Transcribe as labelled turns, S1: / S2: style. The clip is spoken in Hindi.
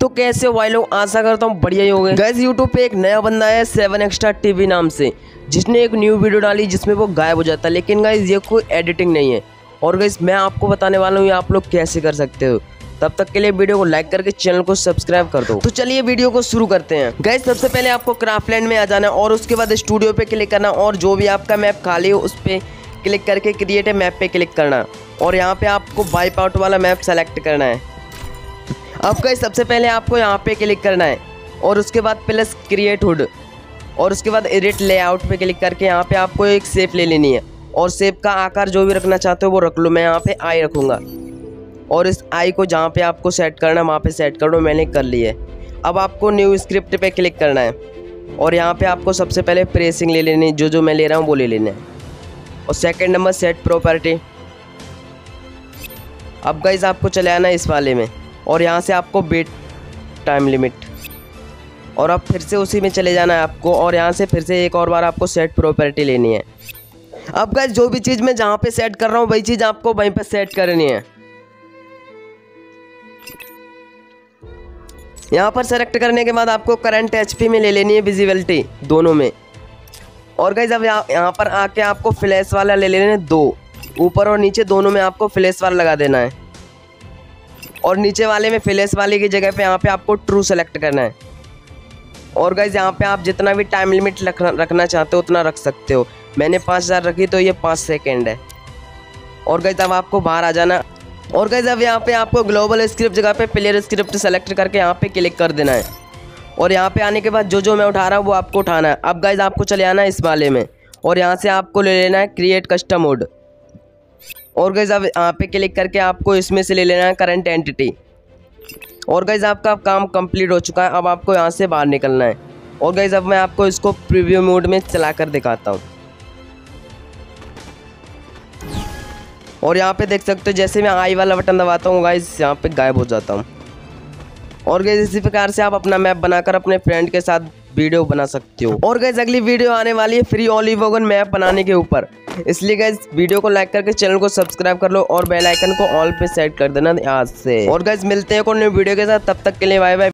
S1: तो कैसे हो भाई लोग? आशा करता हूँ बढ़िया ही हो गए गैस यूट्यूब पे एक नया बंदा है सेवन एक्स्ट्रा टीवी नाम से। जिसने एक न्यू वीडियो डाली जिसमें वो गायब हो जाता है। लेकिन गाइज़ ये कोई एडिटिंग नहीं है। और गैस मैं आपको बताने वाला हूँ, ये आप लोग कैसे कर सकते हो। तब तक के लिए वीडियो को लाइक करके चैनल को सब्सक्राइब कर दो। तो चलिए वीडियो को शुरू करते हैं। गैस सबसे पहले आपको क्राफ्टलैंड में आ जाना है और उसके बाद स्टूडियो पे क्लिक करना और जो भी आपका मैप खाली हो, उस पर क्लिक करके क्रिएट मैप पे क्लिक करना। और यहाँ पे आपको बाइप आउट वाला मैप सेलेक्ट करना है। अब गई सबसे पहले आपको यहाँ पे क्लिक करना है और उसके बाद प्लस क्रिएट हुड और उसके बाद एडिट लेआउट पे क्लिक करके यहाँ पे आपको एक सेप ले लेनी है और सेप का आकार जो भी रखना चाहते हो वो रख लो, मैं यहाँ पे आई रखूँगा। और इस आई को जहाँ पे आपको सेट करना है, वहाँ पे सेट कर लो मैंने कर लिया है। अब आपको न्यू स्क्रिप्ट पे क्लिक करना है और यहाँ पे आपको सबसे पहले प्रेसिंग ले लेनी, जो जो मैं ले रहा हूँ वो ले लेना है। और सेकंड नंबर सेट प्रॉपर्टी। अब गाइज़ आपको चले आना इस वाले में। और यहाँ से आपको बेट टाइम लिमिट और अब फिर से उसी में चले जाना है आपको और यहाँ से फिर से एक और बार आपको सेट प्रॉपर्टी लेनी है। अब गाइज़ जो भी चीज़ मैं जहाँ पे सेट कर रहा हूँ, वही चीज़ आपको वहीं पे सेट करनी है। यहाँ पर सेलेक्ट करने के बाद आपको करंट एच में ले लेनी है विजिबिलिटी दोनों में। और गाइज़ अब यहाँ यहाँ पर आके आपको फ्लैश वाला ले लेना है दो। ऊपर और नीचे दोनों में आपको फ्लैश वाला लगा देना है। और नीचे वाले में फ्लैश वाले की जगह पे यहाँ पे आपको ट्रू सेलेक्ट करना है। और गाइज़ यहाँ पे आप जितना भी टाइम लिमिट रखना चाहते हो, उतना रख सकते हो। मैंने पाँच हज़ार रखी तो ये पाँच सेकेंड है। और गाइज़ अब आपको बाहर आ जाना। और गाइज़ अब यहाँ पे आपको ग्लोबल स्क्रिप्ट जगह पे प्लेयर स्क्रिप्ट सेलेक्ट करके यहाँ पे क्लिक कर देना है। और यहाँ पे आने के बाद जो जो मैं उठा रहा हूँ, वो आपको उठाना है। अब गाइज़ आपको चले आना है इस वाले में। और यहाँ से आपको ले लेना है क्रिएट कस्टम मोड और गैज़ आप यहाँ पे क्लिक करके आपको इसमें से ले लेना है करंट एंटिटी और गैज़ आपका काम कंप्लीट हो चुका है। अब आपको यहाँ से बाहर निकलना है। और गैज़ अब मैं आपको इसको प्रीव्यू मोड में चला कर दिखाता हूँ। और यहाँ पे देख सकते हो, जैसे मैं आई वाला बटन दबाता हूँ गाइज़ यहाँ पे गायब हो जाता हूँ। और गैस इसी प्रकार से आप अपना मैप बनाकर अपने फ्रेंड के साथ वीडियो बना सकते हो। और गैस अगली वीडियो आने वाली है फ्री ओलिवोगन मैप बनाने के ऊपर। इसलिए गैस वीडियो को लाइक करके चैनल को सब्सक्राइब कर लो और बेलाइकन को ऑल पे सेट कर देना आज से। और गैस मिलते हैं कौन वीडियो के साथ। तब तक के लिए बाय बाय